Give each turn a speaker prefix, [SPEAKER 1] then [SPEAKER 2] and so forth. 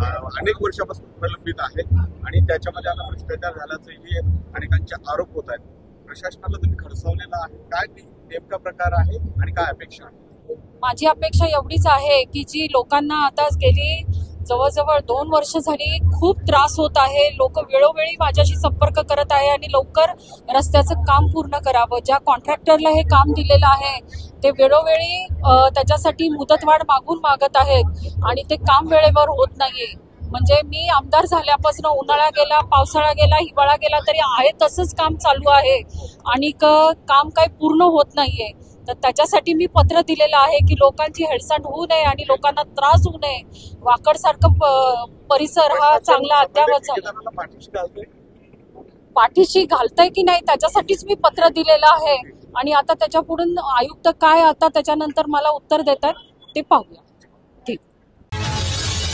[SPEAKER 1] अनेक वर्षापासून प्रलंबित आहे आणि त्याच्यामध्ये आता भ्रष्टाचार झाल्याचंही अनेकांचे आरोप होत आहेत. प्रशासनाला तुम्ही खडसावलेला आहे. काय नेमका प्रकार आहे आणि काय अपेक्षा आहे?
[SPEAKER 2] माझी अपेक्षा एवढीच आहे की जी लोकांना आता गेली जवळजवळ दोन वर्ष झाली खूप त्रास होत आहे. लोक वेळोवेळी माझ्याशी संपर्क करत आहे आणि लवकर रस्त्याचं काम पूर्ण करावं. ज्या कॉन्ट्रॅक्टरला हे काम दिलेलं आहे ते वेळोवेळी त्याच्यासाठी मुदतवाढ मागून मागत आहेत आणि ते काम वेळेवर होत नाहीये. म्हणजे मी आमदार झाल्यापासून उन्हाळा गेला पावसाळा गेला हिवाळा गेला तरी आहे तसंच काम चालू आहे. आणि काम काही पूर्ण होत नाहीये. तर त्याच्यासाठी मी पत्र दिलेलं आहे की लोकांची हेळसांड होऊ नये आणि लोकांना त्रास होऊ नये. वाकडसारखं परिसर हा चांगला अद्यावत झाला. पाठीशी घालतोय? की नाही त्याच्यासाठीच मी पत्र दिलेलं आहे. आणि आता त्याच्या पुढून आयुक्त काय आता त्याच्यानंतर मला उत्तर देतात ते पाहूया.